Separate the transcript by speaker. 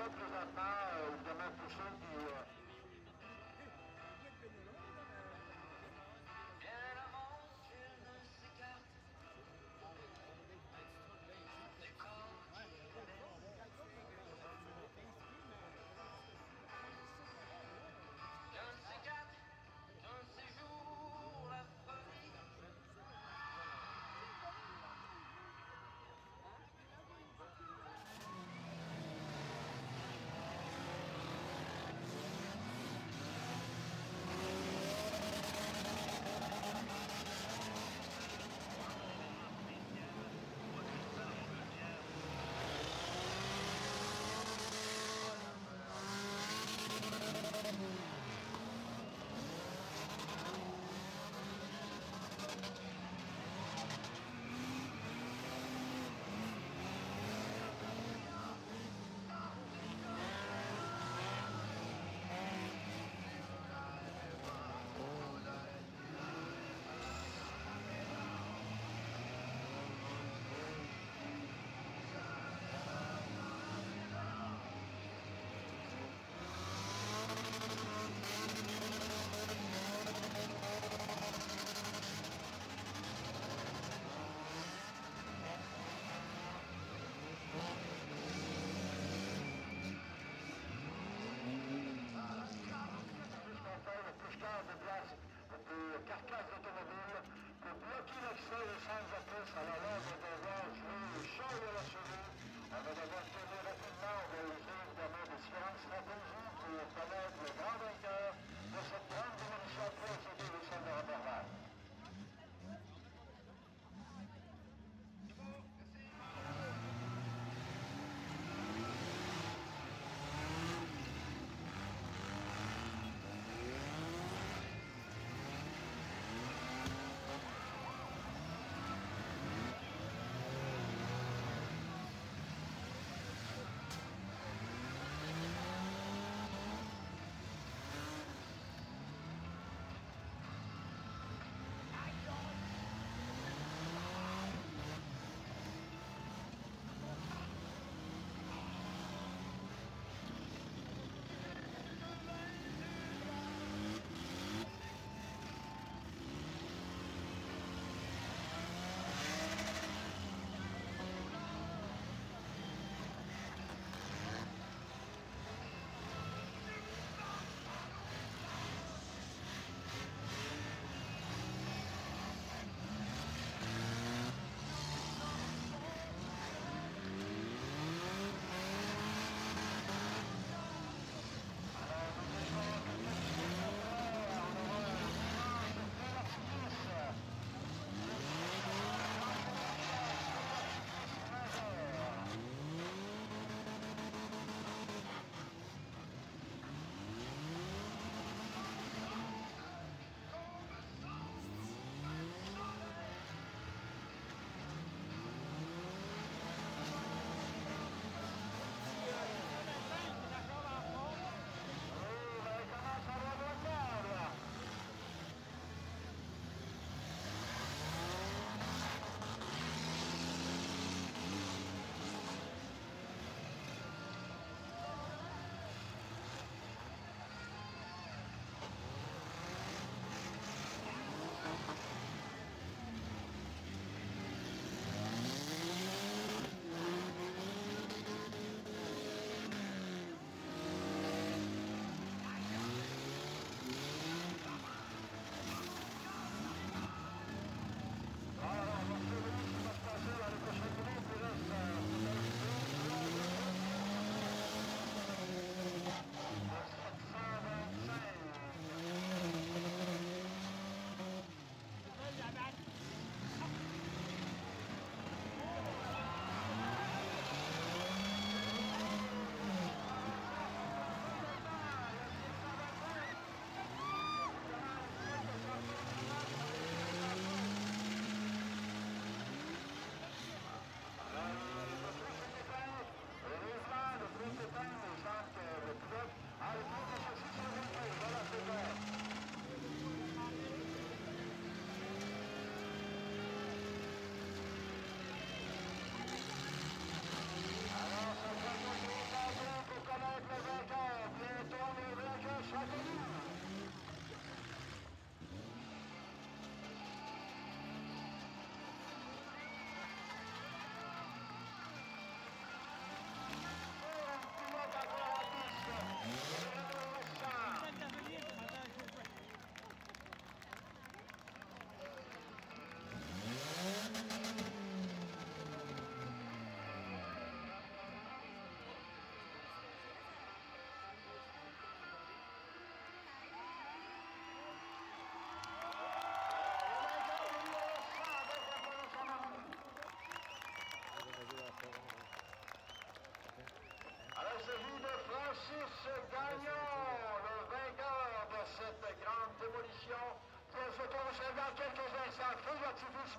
Speaker 1: pas présentement, évidemment, tous ceux qui. se conserva quelques heures sans privatifs